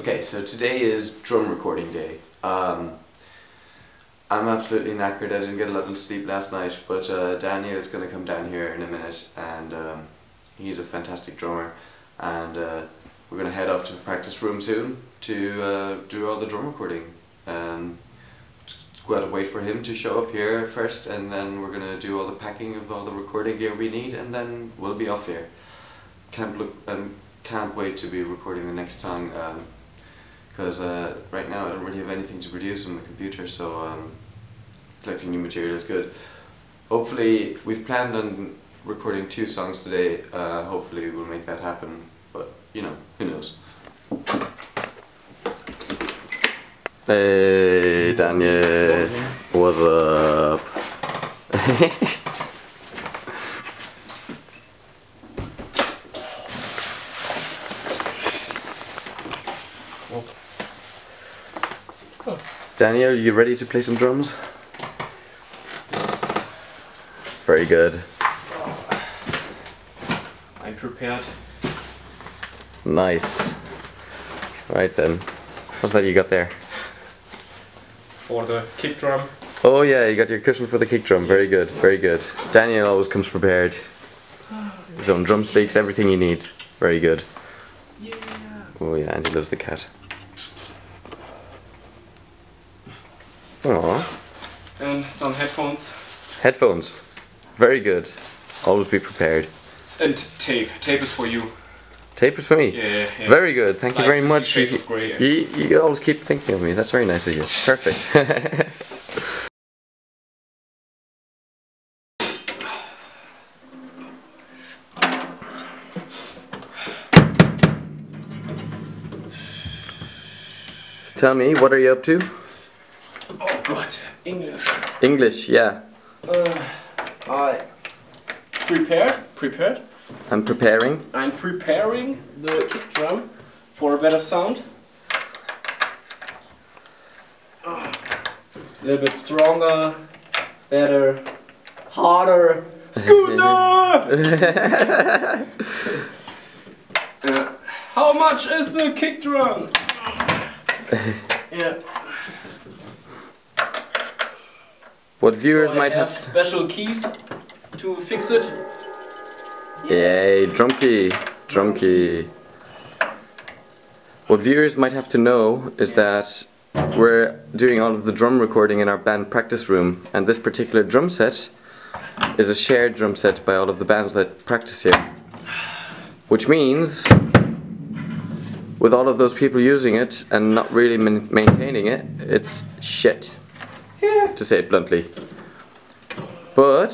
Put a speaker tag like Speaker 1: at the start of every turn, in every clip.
Speaker 1: Okay, so today is drum recording day. Um, I'm absolutely knackered. I didn't get a lot of sleep last night, but uh, Daniel is going to come down here in a minute, and um, he's a fantastic drummer. And uh, we're going to head off to the practice room soon to uh, do all the drum recording. Um, got to wait for him to show up here first, and then we're going to do all the packing of all the recording gear we need, and then we'll be off here. Can't look. Um, can't wait to be recording the next song. Um, because uh, right now I don't really have anything to produce on the computer, so um, collecting new material is good. Hopefully, we've planned on recording two songs today. Uh, hopefully, we'll make that happen, but you know, who knows. Hey, Daniel, what's up? Daniel, you ready to play some drums?
Speaker 2: Yes.
Speaker 1: Very good.
Speaker 2: Oh, I'm prepared.
Speaker 1: Nice. Right then. What's that you got there?
Speaker 2: For the kick drum.
Speaker 1: Oh yeah, you got your cushion for the kick drum. Very good, very good. Daniel always comes prepared. His own drumsticks, everything he needs. Very good.
Speaker 2: Yeah.
Speaker 1: Oh yeah, and he loves the cat. Aww.
Speaker 2: And some headphones.
Speaker 1: Headphones. Very good. Always be prepared.
Speaker 2: And tape. Tape is for you.
Speaker 1: Tape is for me.
Speaker 2: Yeah, yeah.
Speaker 1: Very good. Thank you very much. You, you, you always keep thinking of me. That's very nice of you. Perfect. so tell me, what are you up to?
Speaker 2: English.
Speaker 1: English, yeah.
Speaker 2: Uh, I prepared. Prepared.
Speaker 1: I'm preparing.
Speaker 2: I'm preparing the kick drum for a better sound. A little bit stronger, better, harder. Scooter! Uh, how much is the kick drum? yeah.
Speaker 1: What viewers
Speaker 2: So
Speaker 1: might
Speaker 2: have
Speaker 1: have.
Speaker 2: special keys to fix it.
Speaker 1: Yay, drum key, drum key. What viewers might have to know is that we're doing all of the drum recording in our band practice room, and this particular drum set is a shared drum set by all of the bands that practice here. Which means, with all of those people using it and not really maintaining it, it's shit, to say it bluntly. But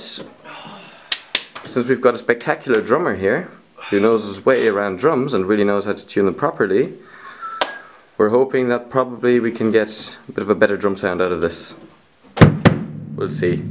Speaker 1: since we've got a spectacular drummer here who knows his way around drums and really knows how to tune them properly, we're hoping that probably we can get a bit of a better drum sound out of this. We'll see.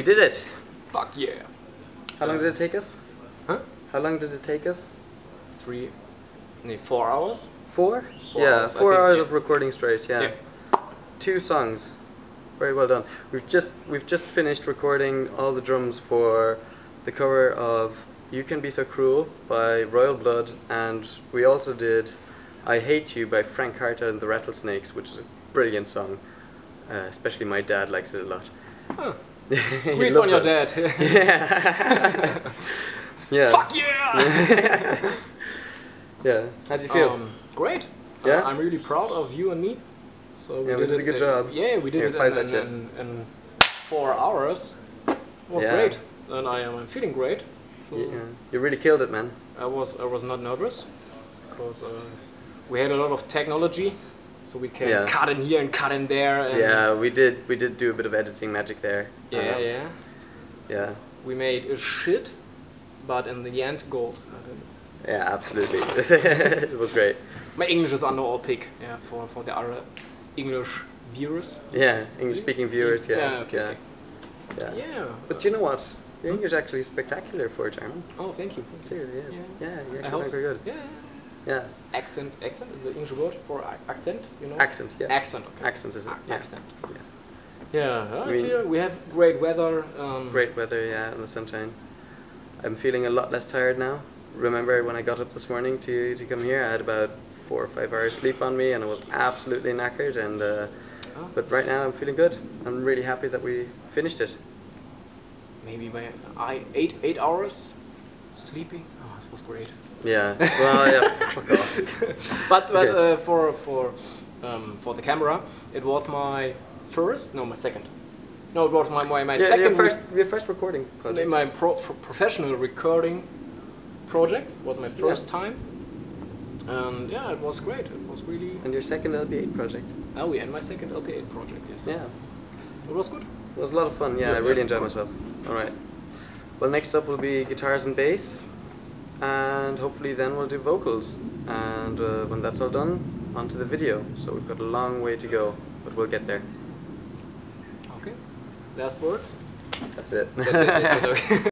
Speaker 1: We did it.
Speaker 2: Fuck yeah.
Speaker 1: How long did it take us?
Speaker 2: Huh?
Speaker 1: How long did it take us?
Speaker 2: Three, nee, four hours.
Speaker 1: Four?
Speaker 2: Four
Speaker 1: yeah,
Speaker 2: hours,
Speaker 1: four hours
Speaker 2: yeah.
Speaker 1: of recording straight. Yeah.
Speaker 2: Yeah.
Speaker 1: Two songs. Very well done. We've just we've just finished recording all the drums for the cover of "You Can Be So Cruel" by Royal Blood, and we also did "I Hate You" by Frank Carter and the Rattlesnakes, which is a brilliant song. Uh, especially my dad likes it a lot.
Speaker 2: Huh. Greets on your dad.
Speaker 1: Yeah. yeah.
Speaker 2: Fuck yeah!
Speaker 1: yeah. How do you feel?
Speaker 2: Um, great.
Speaker 1: Yeah?
Speaker 2: I'm really proud of you and me. So
Speaker 1: Yeah, we did a good
Speaker 2: in-
Speaker 1: job.
Speaker 2: Yeah, we did
Speaker 1: Here,
Speaker 2: it in,
Speaker 1: that
Speaker 2: in, in, four hours. It was
Speaker 1: Yeah.
Speaker 2: great, and I am feeling great. So
Speaker 1: yeah. You really killed it, man.
Speaker 2: I was I was not nervous because uh, we had a lot of technology, so we can
Speaker 1: Yeah.
Speaker 2: cut in here and cut in there. And
Speaker 1: Yeah, we did. We did do a bit of editing magic there.
Speaker 2: Yeah,
Speaker 1: Um,
Speaker 2: yeah.
Speaker 1: yeah,
Speaker 2: We made a shit, but in the end, gold.
Speaker 1: yeah, absolutely. it was great.
Speaker 2: My English is under all pick. Yeah, for for the other English viewers.
Speaker 1: Yeah, English-speaking viewers. Yeah,
Speaker 2: Yeah. Okay.
Speaker 1: yeah,
Speaker 2: okay.
Speaker 1: yeah.
Speaker 2: Yeah.
Speaker 1: But you know what? Your English actually spectacular for a German.
Speaker 2: Oh, thank you.
Speaker 1: Seriously, yes.
Speaker 2: Yeah.
Speaker 1: Yeah, you
Speaker 2: I
Speaker 1: actually sound very good.
Speaker 2: Yeah.
Speaker 1: Yeah,
Speaker 2: Accent. Accent is the English word for accent. You know.
Speaker 1: accent. Yeah,
Speaker 2: Accent. Okay.
Speaker 1: accent is it? Yeah.
Speaker 2: Accent.
Speaker 1: Yeah.
Speaker 2: Yeah. I
Speaker 1: I mean-
Speaker 2: feel we have great weather. Um,
Speaker 1: Great weather, yeah, and the sunshine. I'm feeling a lot less tired now. Remember when I got up this morning to, to come here, I had about four or five hours sleep on me, and I was absolutely knackered. And uh,
Speaker 2: Oh.
Speaker 1: but right now I'm feeling good. I'm really happy that we finished it.
Speaker 2: Maybe by I eight eight hours sleeping. Oh, it was great.
Speaker 1: Yeah. Well, yeah. Fuck off.
Speaker 2: But but
Speaker 1: Okay.
Speaker 2: uh, for for um, for the camera, it was my first. No, my second. No, it was my my, my
Speaker 1: Yeah,
Speaker 2: second.
Speaker 1: your first, your first recording project.
Speaker 2: my pro, pro- professional recording project was my first time. And yeah, it was great. It was really.
Speaker 1: And your second LP8 project.
Speaker 2: Oh, yeah, and my second LP8 project. Yes.
Speaker 1: Yeah.
Speaker 2: It was good.
Speaker 1: It was a lot of fun. Yeah,
Speaker 2: Yeah,
Speaker 1: I really enjoyed myself. All right. Well, next up will be guitars and bass, and hopefully then we'll do vocals. And uh, when that's all done, onto the video. So we've got a long way to go, but we'll get there.
Speaker 2: Last words.
Speaker 1: That's it.
Speaker 2: That's it, that's it.